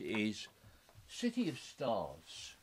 is City of Stars.